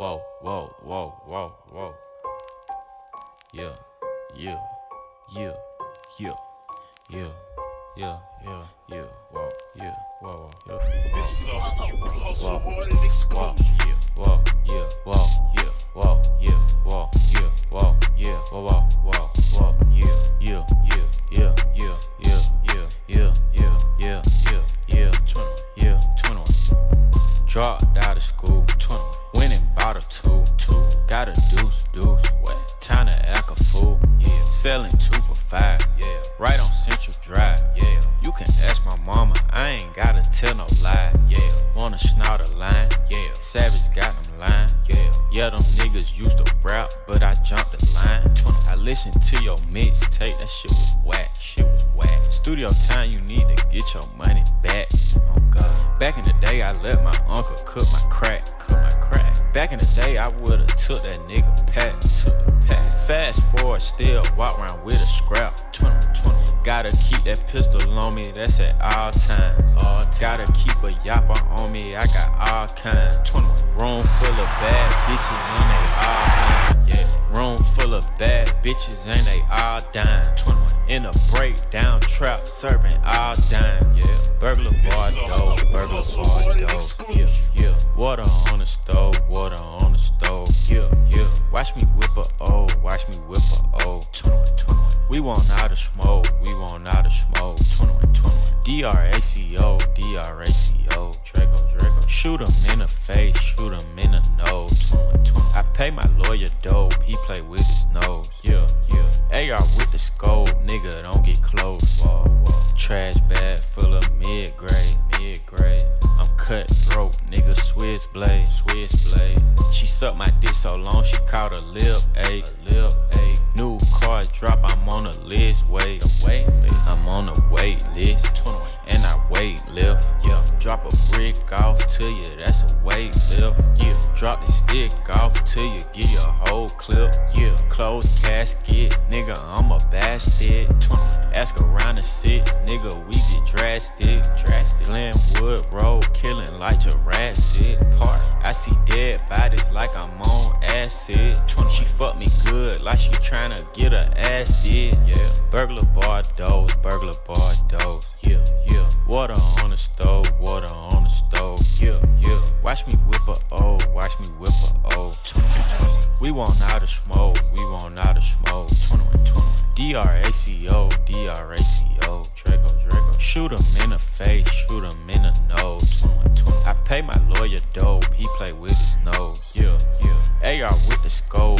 Whoa, whoa, whoa, whoa, whoa. Yeah, yeah, yeah, yeah, yeah, yeah, yeah, yeah, whoa, yeah, whoa, whoa, yeah. This is a hustle hard and yeah, whoa, yeah, whoa, yeah, whoa, yeah, whoa, yeah, whoa, yeah, whoa, whoa, whoa, whoa, yeah, yeah, yeah, yeah, yeah, yeah, yeah, yeah, yeah, yeah, Right on Central Drive. Yeah. You can ask my mama. I ain't gotta tell no lie. Yeah. Wanna snout a line. Yeah. Savage got them line. Yeah. Yeah, them niggas used to rap, but I jumped the line. 20. I listened to your mixtape. That shit was whack. Shit was whack. Studio time, you need to get your money back. Oh God. Back in the day, I let my uncle cook my crack. Cook my crack. Back in the day, I would've took that nigga pack. Took the pack. Fast forward, still walk around with a scrap. 20, 20. Gotta keep that pistol on me, that's at all times. All times. Gotta keep a yapper on me, I got all kinds. 21. Room full of bad bitches and they all mine. Yeah. Room full of bad bitches and they all dying. 21. In a breakdown trap, serving all dime. Yeah. Burglar bar dough, burglar bar dough. Yeah, yeah. Water on the stove, water on the stove. Yeah, yeah. Watch me whip a O, watch me whip a O. 21, 21. We want all the smoke, D-R-A-C-O, D-R-A-C-O. Draco, Draco. Shoot him in the face, shoot him in the nose. 21, 21. I pay my lawyer dope, he play with his nose. Yeah, yeah. AR with the scope, nigga, don't get close. Whoa, whoa. Trash bag full of mid grade, mid grade. I'm cutthroat, nigga, Swiss blade, Swiss blade. She sucked my dick so long, she caught a lip ache, lip ache. New car drop, I'm on a list, wait, a wait and lift, yeah. Drop a brick off to you, that's a weight lift, yeah. Drop the stick off to you, give a whole clip, yeah. Closed casket, nigga, I'm a bastard, 20. Ask around the sit, nigga, we get drastic, drastic. Glenwood Road, killing like Jurassic Park. I see dead bodies like I'm on acid. 20. She fuck me good, like she tryna get her ass did. Yeah. Burglar bar doors, burglar bar doors. Yeah, yeah. Water on the stove, water on the stove. Yeah, yeah. Watch me whip a O, watch me whip a O. 20, 20. We want out of smoke, we want out of smoke. 21, 20. D-R-A-C-O, D-R-A-C-O. Draco, Draco. Shoot him in the face, shoot him in the nose. 21, 20. I pay my lawyer dope, he play with his nose. Yeah, yeah. AR with the scope,